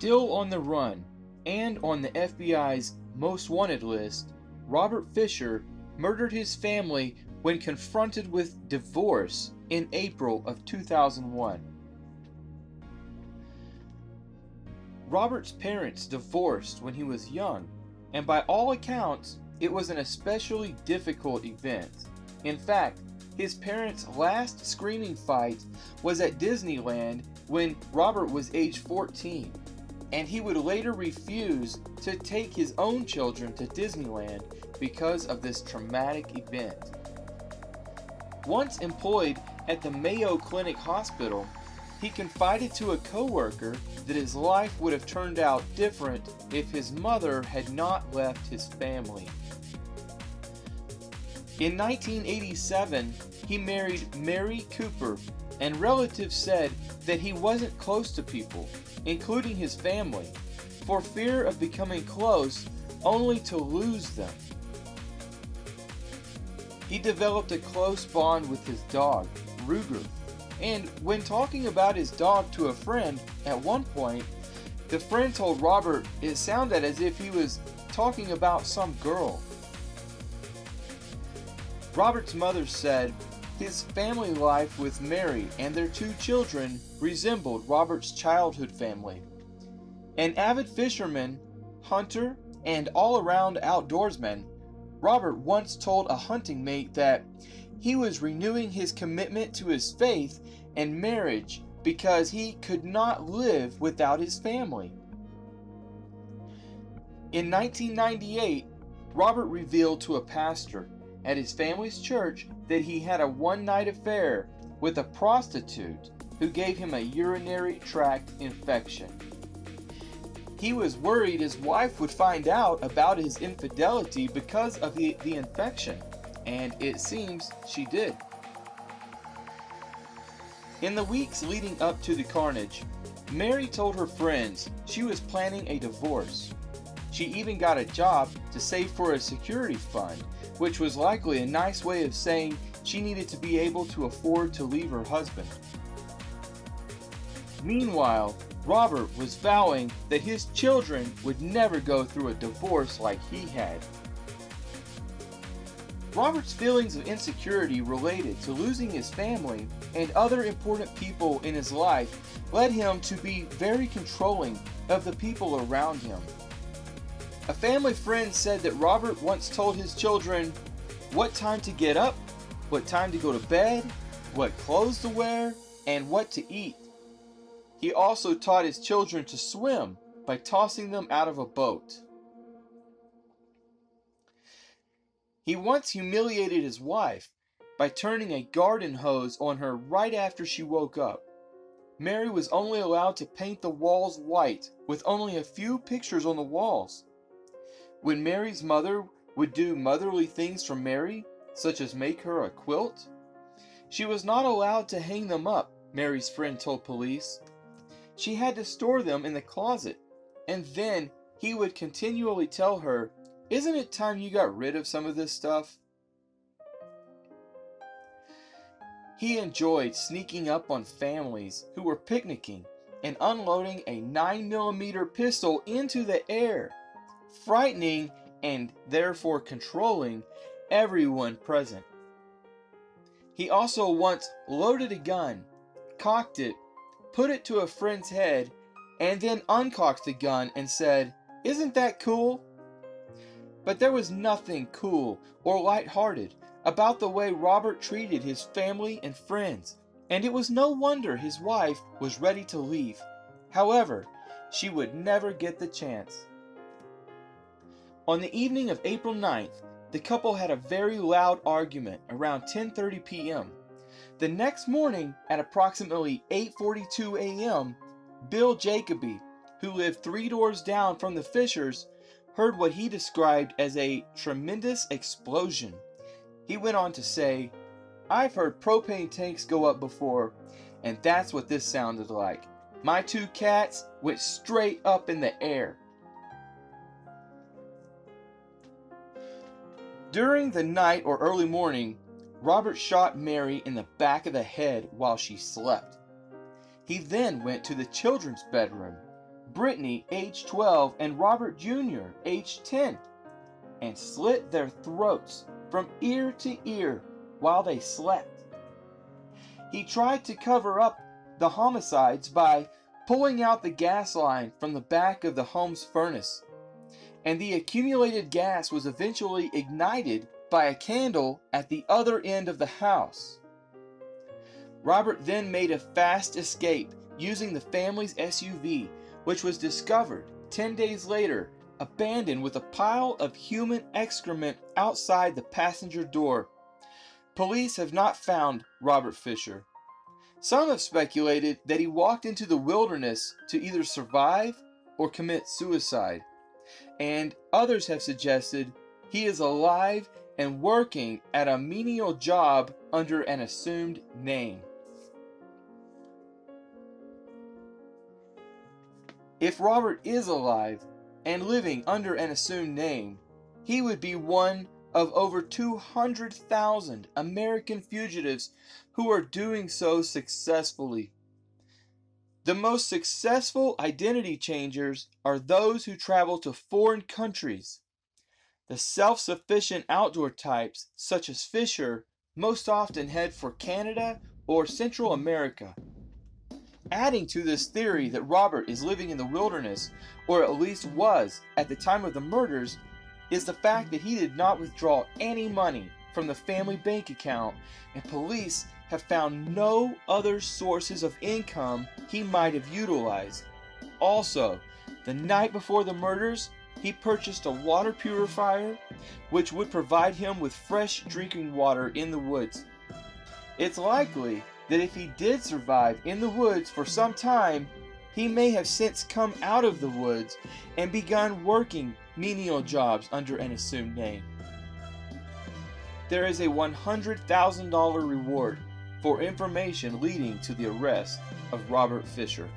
Still on the run and on the FBI's most wanted list, Robert Fisher murdered his family when confronted with divorce in April of 2001. Robert's parents divorced when he was young, and by all accounts, it was an especially difficult event. In fact, his parents' last screaming fight was at Disneyland when Robert was age 14, and he would later refuse to take his own children to Disneyland because of this traumatic event. Once employed at the Mayo Clinic Hospital, he confided to a coworker that his life would have turned out different if his mother had not left his family. In 1987, he married Mary Cooper, and relatives said that he wasn't close to people, including his family, for fear of becoming close only to lose them. He developed a close bond with his dog, Ruger, and when talking about his dog to a friend at one point, the friend told Robert it sounded as if he was talking about some girl. Robert's mother said his family life with Mary and their two children resembled Robert's childhood family. An avid fisherman, hunter, and all around outdoorsman, Robert once told a hunting mate that he was renewing his commitment to his faith and marriage because he could not live without his family. In 1998, Robert revealed to a pastor at his family's church that he had a one night affair with a prostitute who gave him a urinary tract infection. He was worried his wife would find out about his infidelity because of the, the infection, and it seems she did. In the weeks leading up to the carnage, Mary told her friends she was planning a divorce. She even got a job to save for a security fund which was likely a nice way of saying she needed to be able to afford to leave her husband. Meanwhile, Robert was vowing that his children would never go through a divorce like he had. Robert's feelings of insecurity related to losing his family and other important people in his life led him to be very controlling of the people around him. A family friend said that Robert once told his children what time to get up, what time to go to bed, what clothes to wear, and what to eat. He also taught his children to swim by tossing them out of a boat. He once humiliated his wife by turning a garden hose on her right after she woke up. Mary was only allowed to paint the walls white with only a few pictures on the walls. When Mary's mother would do motherly things for Mary, such as make her a quilt, she was not allowed to hang them up, Mary's friend told police. She had to store them in the closet, and then he would continually tell her, Isn't it time you got rid of some of this stuff? He enjoyed sneaking up on families who were picnicking and unloading a 9mm pistol into the air frightening and therefore controlling everyone present. He also once loaded a gun, cocked it, put it to a friend's head, and then uncocked the gun and said, Isn't that cool? But there was nothing cool or light-hearted about the way Robert treated his family and friends, and it was no wonder his wife was ready to leave. However, she would never get the chance. On the evening of April 9th, the couple had a very loud argument around 10:30 p.m. The next morning at approximately 8:42 a.m., Bill Jacoby, who lived 3 doors down from the Fishers, heard what he described as a tremendous explosion. He went on to say, I've heard propane tanks go up before, and that's what this sounded like. My two cats went straight up in the air. During the night or early morning, Robert shot Mary in the back of the head while she slept. He then went to the children's bedroom, Brittany, age 12, and Robert Jr., age 10, and slit their throats from ear to ear while they slept. He tried to cover up the homicides by pulling out the gas line from the back of the home's furnace, and the accumulated gas was eventually ignited by a candle at the other end of the house. Robert then made a fast escape using the family's SUV, which was discovered 10 days later abandoned with a pile of human excrement outside the passenger door. Police have not found Robert Fisher. Some have speculated that he walked into the wilderness to either survive or commit suicide, and others have suggested he is alive and working at a menial job under an assumed name. If Robert is alive and living under an assumed name, he would be one of over 200,000 American fugitives who are doing so successfully. The most successful identity changers are those who travel to foreign countries. The self sufficient outdoor types, such as Fisher, most often head for Canada or Central America. Adding to this theory that Robert is living in the wilderness, or at least was at the time of the murders, is the fact that he did not withdraw any money from the family bank account, and police have found no other sources of income he might have utilized. Also, the night before the murders, he purchased a water purifier which would provide him with fresh drinking water in the woods. It's likely that if he did survive in the woods for some time, he may have since come out of the woods and begun working menial jobs under an assumed name. There is a $100,000 reward for information leading to the arrest of Robert Fisher.